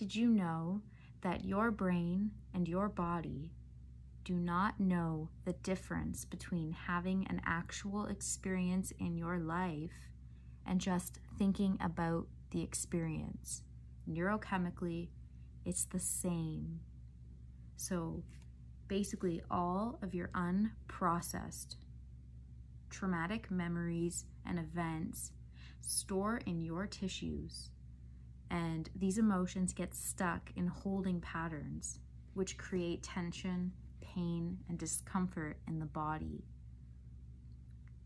Did you know that your brain and your body do not know the difference between having an actual experience in your life and just thinking about the experience? Neurochemically, it's the same. So basically, all of your unprocessed traumatic memories and events store in your tissues and these emotions get stuck in holding patterns, which create tension, pain, and discomfort in the body.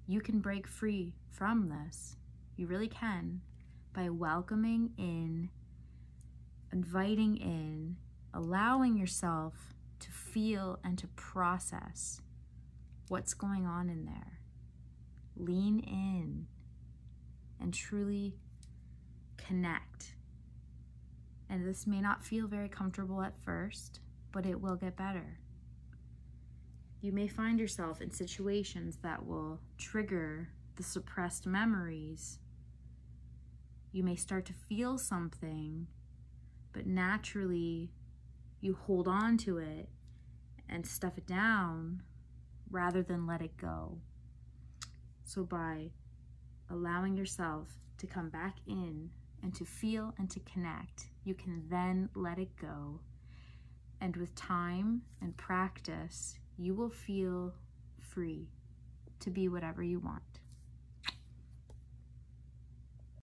You can break free from this. You really can by welcoming in, inviting in, allowing yourself to feel and to process what's going on in there. Lean in and truly connect and this may not feel very comfortable at first, but it will get better. You may find yourself in situations that will trigger the suppressed memories. You may start to feel something, but naturally you hold on to it and stuff it down rather than let it go. So, by allowing yourself to come back in and to feel and to connect, you can then let it go. And with time and practice, you will feel free to be whatever you want.